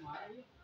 Why?